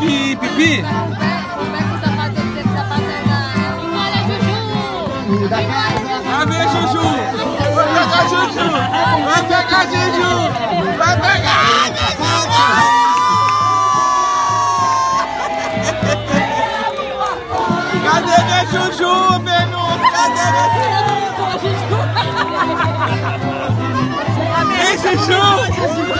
E Pipi? Vai ver, Juju! Vai pegar Juju! Vai pegar Juju! Vai pegar Juju! Cadê minha Juju, Benu? Cadê minha Juju? Ei, Juju!